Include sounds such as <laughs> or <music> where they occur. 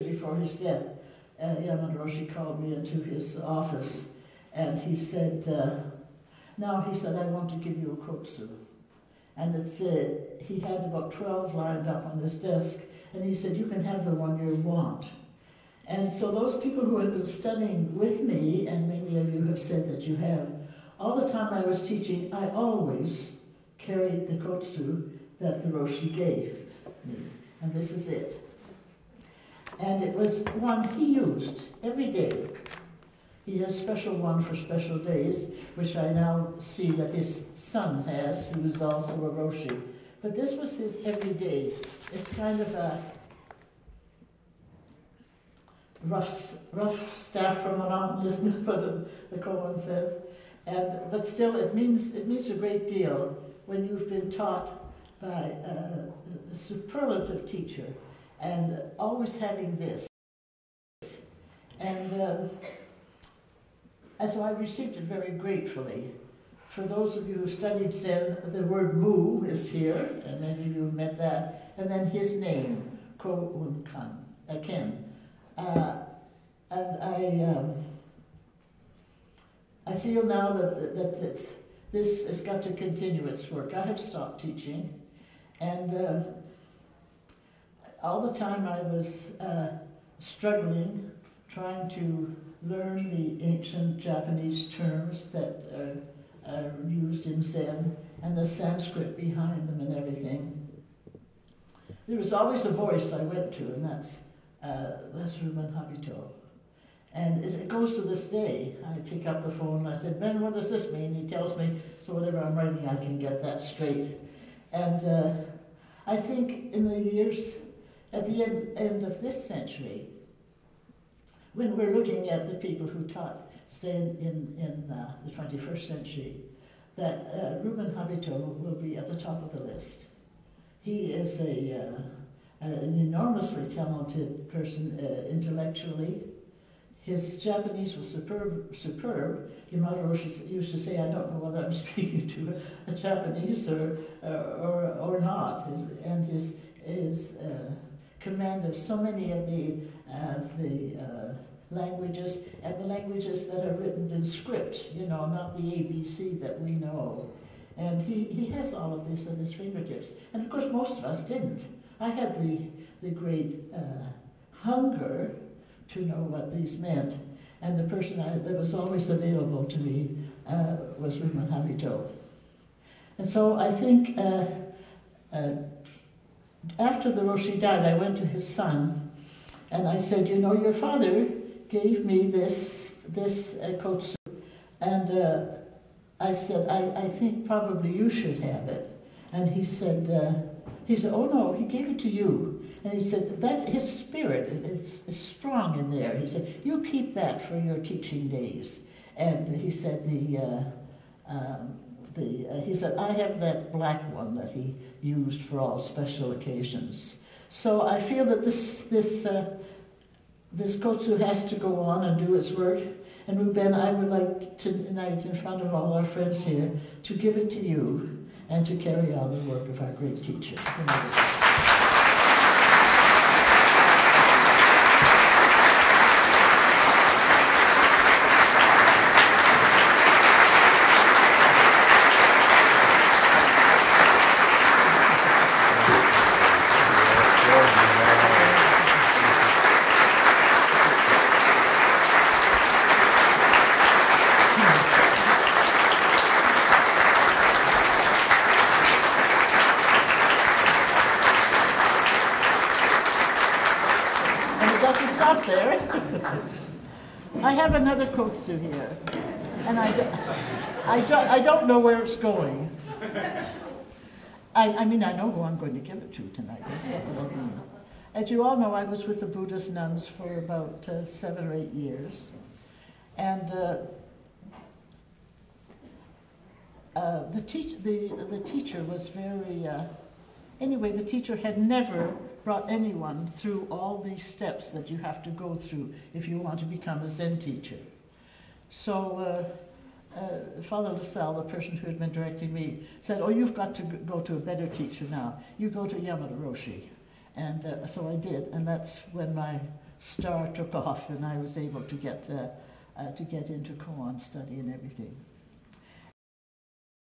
before his death, uh, Yamada Roshi called me into his office and he said, uh, now he said, I want to give you a kotsu. And it's, uh, he had about 12 lined up on his desk and he said, you can have the one you want. And so those people who have been studying with me, and many of you have said that you have, all the time I was teaching, I always carried the kotsu that the Roshi gave me. And this is it. And it was one he used every day. He has a special one for special days, which I now see that his son has, who is also a Roshi. But this was his everyday. It's kind of a rough, rough staff from a mountain, <laughs> isn't what the, the koan says? And, but still, it means, it means a great deal when you've been taught by uh, a, a superlative teacher and always having this. And um, so I received it very gratefully. For those of you who studied Zen, the word mu is here, and many of you have met that, and then his name, Ko Un Kan, uh, Ken. Uh, and I, um, I feel now that, that it's, this has got to continue its work. I have stopped teaching, and uh, all the time I was uh, struggling, trying to learn the ancient Japanese terms that are, are used in Zen and the Sanskrit behind them and everything. There was always a voice I went to, and that's, uh, that's Ruben Habito. And it goes to this day. I pick up the phone and I said, Ben, what does this mean? He tells me, so whatever I'm writing, I can get that straight. And uh, I think in the years, at the end, end of this century, when we're looking at the people who taught Zen in, in uh, the 21st century, that uh, Ruben Habito will be at the top of the list. He is a, uh, an enormously talented person uh, intellectually. His Japanese was superb. superb. Yamada used to say, I don't know whether I'm <laughs> speaking to a, Japanese or, or, or not. And his, his uh, command of so many of the, of the uh, languages, and the languages that are written in script, you know, not the ABC that we know. And he, he has all of this at his fingertips. And of course, most of us didn't. I had the, the great uh, hunger to know what these meant. And the person I, that was always available to me uh, was Ruben Habito. And so I think uh, uh, after the Roshi died, I went to his son and I said, you know, your father gave me this, this uh, kotsu. And uh, I said, I, I think probably you should have it. And he said, uh, he said, oh no, he gave it to you. And he said, that's his spirit is, is strong in there. He said, you keep that for your teaching days. And he said, the, uh, uh, he said, I have that black one that he used for all special occasions. So I feel that this, this uh, this kotsu has to go on and do its work. And Ruben, I would like tonight, in front of all our friends here, to give it to you and to carry on the work of our great teacher. Kotsu here. And I, do, I, do, I don't know where it's going. I, I mean, I know who I'm going to give it to tonight. As you all know, I was with the Buddhist nuns for about uh, seven or eight years. And uh, uh, the, teach, the, the teacher was very, uh, anyway, the teacher had never brought anyone through all these steps that you have to go through if you want to become a Zen teacher. So uh, uh, Father Lassalle, the person who had been directing me, said, oh, you've got to go to a better teacher now. You go to Yamada Roshi. And uh, so I did, and that's when my star took off and I was able to get, uh, uh, to get into koan study and everything.